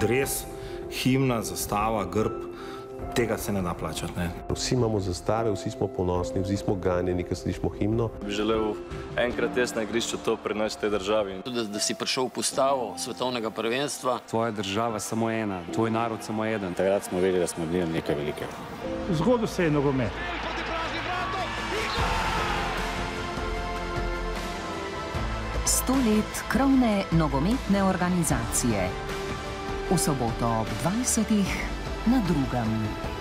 Dres, himna, zastava, grb, tega se ne da plačati. Ne. Vsi imamo zastave, vsi smo ponosni, vsi smo ganjeni, ker slišimo himno. Bi želel enkrat jaz na igrišču to prenesti tej državi. Da, da si prišel v postavo svetovnega prvenstva. Tvoja država samo ena, tvoj narod samo eden. Takrat smo vedeli, da smo bili nekaj velikega. Zgodil se je nogomet. Sto let krovne nogometne organizacije. V soboto ob 20. na drugem.